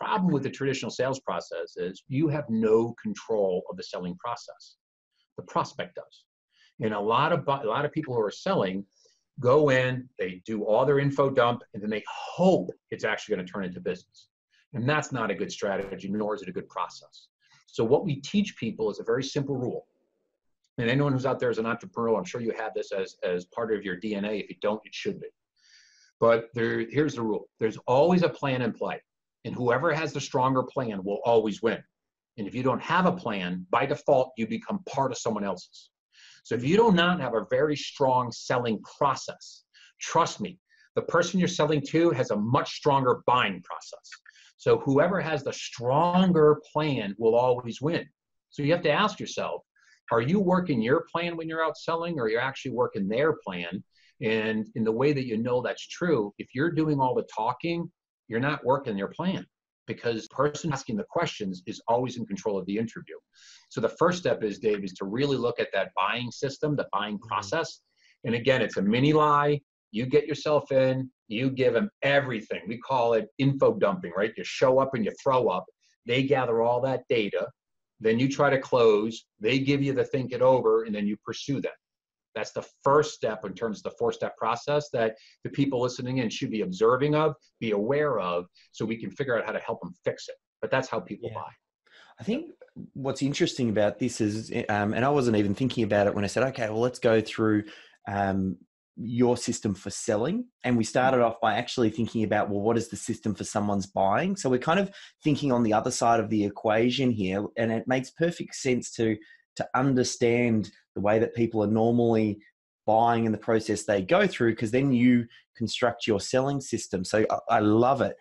problem with the mm-hmm. traditional sales process is you have no control of the selling process. The prospect does. And a lot of a lot of people who are selling go in, they do all their info dump, and then they hope it's actually going to turn into business. And that's not a good strategy, nor is it a good process. So what we teach people is a very simple rule. And anyone who's out there as an entrepreneur, I'm sure you have this as, as part of your DNA. If you don't, it should be. But there, here's the rule. There's always a plan in play. And whoever has the stronger plan will always win. And if you don't have a plan, by default, you become part of someone else's. So if you do not have a very strong selling process, trust me, the person you're selling to has a much stronger buying process. So whoever has the stronger plan will always win. So you have to ask yourself, are you working your plan when you're out selling or you're actually working their plan? And in the way that you know that's true, if you're doing all the talking, you're not working your plan because the person asking the questions is always in control of the interview. So the first step is, Dave, is to really look at that buying system, the buying mm-hmm. process. And again, it's a mini lie. You get yourself in, you give them everything. We call it info dumping, right? You show up and you throw up. They gather all that data. Then you try to close. They give you the think it over, and then you pursue them. That's the first step in terms of the four step process that the people listening in should be observing of, be aware of, so we can figure out how to help them fix it. But that's how people yeah. buy. I think what's interesting about this is, um, and I wasn't even thinking about it when I said, okay, well, let's go through um, your system for selling. And we started mm-hmm. off by actually thinking about, well, what is the system for someone's buying? So we're kind of thinking on the other side of the equation here. And it makes perfect sense to to understand the way that people are normally buying and the process they go through because then you construct your selling system. So I, I love it